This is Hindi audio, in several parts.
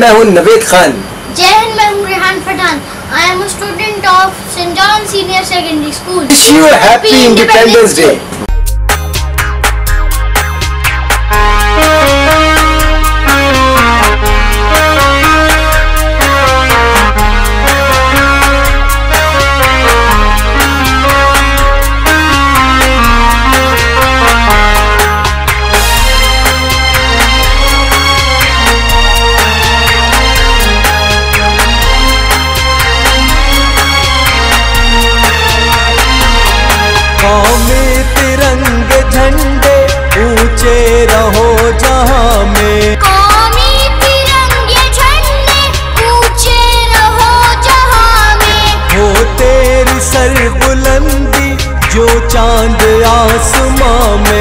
मैं हूँ नवेद खान। जय हिंद मैं हूँ Rehan Pathan I am student of Saint John Senior Secondary School wish you happy Independence Day आसमां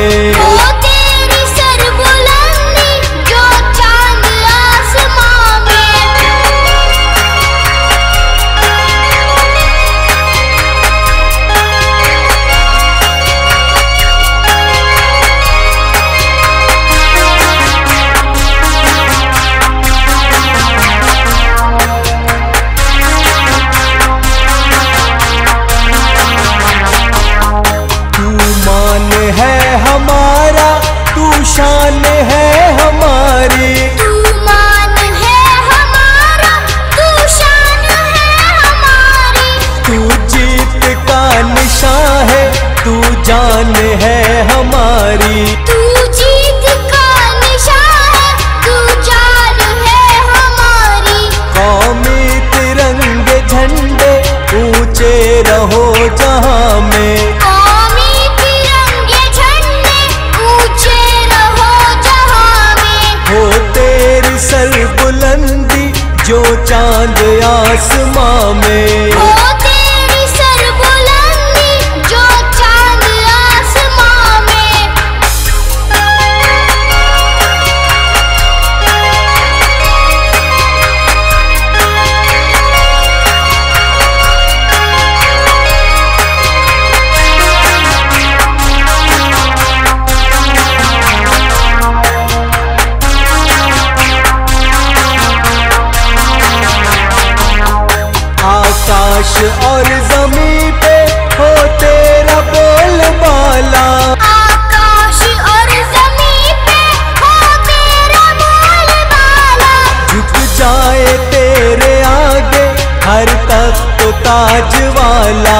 रहो जहाँ में। हो तेरी सर बुलंदी जो चाँद आसमां में। वाला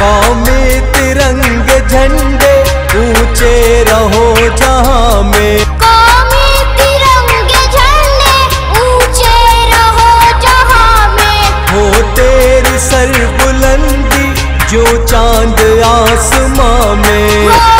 कौमी तिरंगे झंडे ऊँचे रहो जहाँ में। कौमी तिरंगे झंडे ऊँचे रहो जहाँ में। हो तेरी सर बुलंदी जो चाँद आसमां में।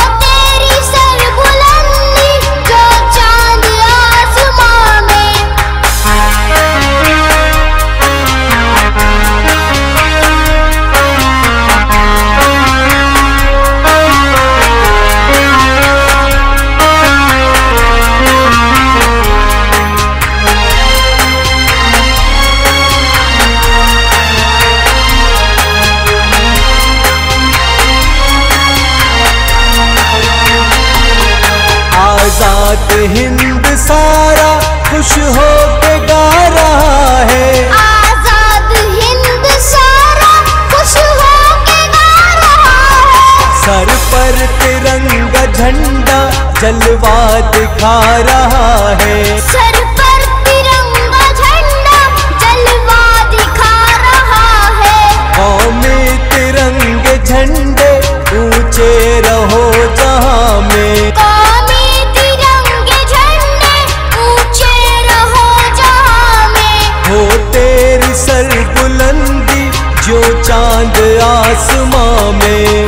सारा खुश हो के गा रहा है। आज़ाद हिंद सारा खुश होके गा रहा है। सर पर तिरंगा झंडा जलवा दिखा रहा है। सर चाँद आसमां में।